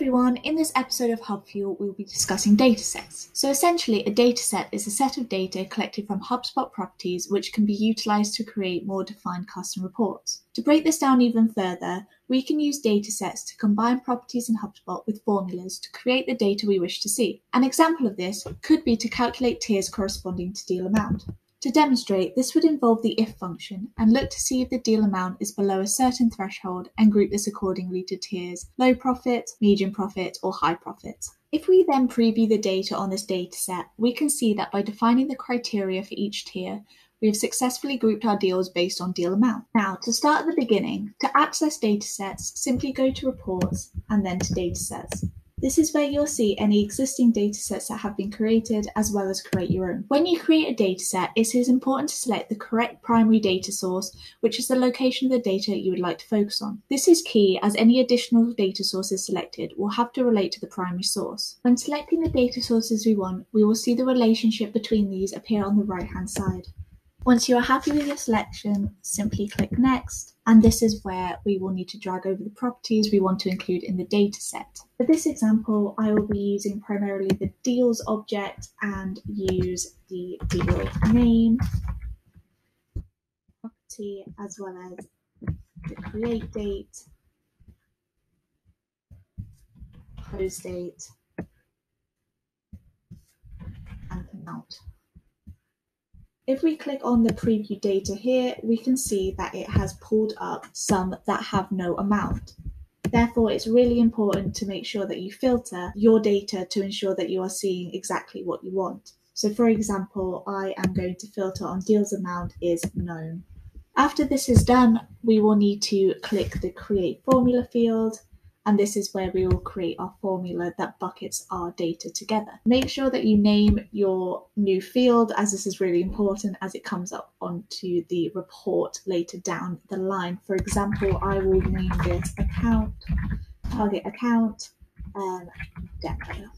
everyone, in this episode of HubFuel, we'll be discussing datasets. So essentially, a dataset is a set of data collected from HubSpot properties which can be utilized to create more defined custom reports. To break this down even further, we can use datasets to combine properties in HubSpot with formulas to create the data we wish to see. An example of this could be to calculate tiers corresponding to deal amount. To demonstrate, this would involve the if function and look to see if the deal amount is below a certain threshold and group this accordingly to tiers low profit, medium profit, or high profit. If we then preview the data on this dataset, we can see that by defining the criteria for each tier, we have successfully grouped our deals based on deal amount. Now, to start at the beginning, to access datasets, simply go to Reports and then to Datasets. This is where you'll see any existing datasets that have been created as well as create your own. When you create a dataset, it is important to select the correct primary data source, which is the location of the data you would like to focus on. This is key as any additional data sources selected will have to relate to the primary source. When selecting the data sources we want, we will see the relationship between these appear on the right hand side. Once you are happy with your selection, simply click Next, and this is where we will need to drag over the properties we want to include in the dataset. For this example, I will be using primarily the deals object and use the deal name, property, as well as the create date, close date, and amount. If we click on the preview data here, we can see that it has pulled up some that have no amount. Therefore, it's really important to make sure that you filter your data to ensure that you are seeing exactly what you want. So for example, I am going to filter on deals amount is known. After this is done, we will need to click the create formula field and this is where we will create our formula that buckets our data together. Make sure that you name your new field as this is really important as it comes up onto the report later down the line. For example, I will name this account, target account, um, demo.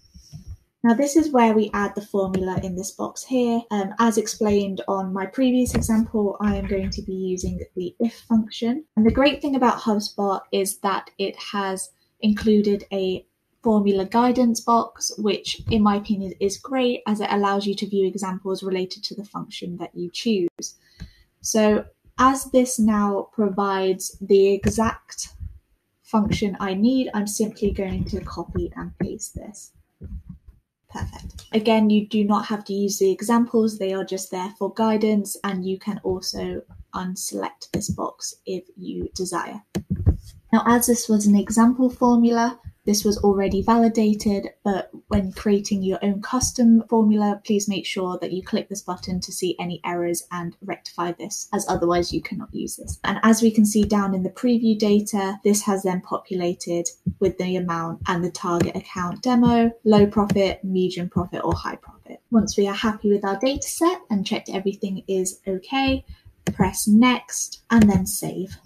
Now this is where we add the formula in this box here. Um, as explained on my previous example, I am going to be using the if function. And the great thing about HubSpot is that it has included a formula guidance box, which in my opinion is great as it allows you to view examples related to the function that you choose. So as this now provides the exact function I need, I'm simply going to copy and paste this. Perfect. Again, you do not have to use the examples, they are just there for guidance, and you can also unselect this box if you desire. Now, as this was an example formula, this was already validated, but when creating your own custom formula, please make sure that you click this button to see any errors and rectify this, as otherwise you cannot use this. And as we can see down in the preview data, this has then populated with the amount and the target account demo, low profit, medium profit, or high profit. Once we are happy with our data set and checked everything is okay, press next and then save.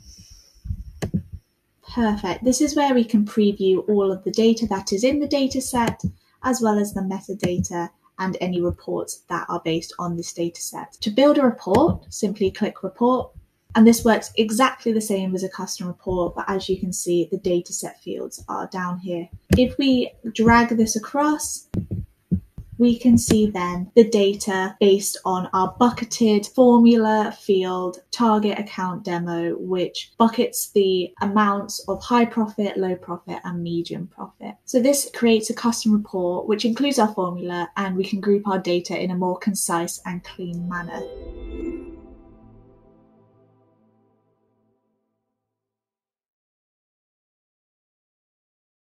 Perfect. This is where we can preview all of the data that is in the data set, as well as the metadata and any reports that are based on this data set. To build a report, simply click report. And this works exactly the same as a custom report, but as you can see, the dataset fields are down here. If we drag this across, we can see then the data based on our bucketed formula field target account demo, which buckets the amounts of high profit, low profit, and medium profit. So this creates a custom report which includes our formula and we can group our data in a more concise and clean manner.